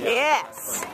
Yes.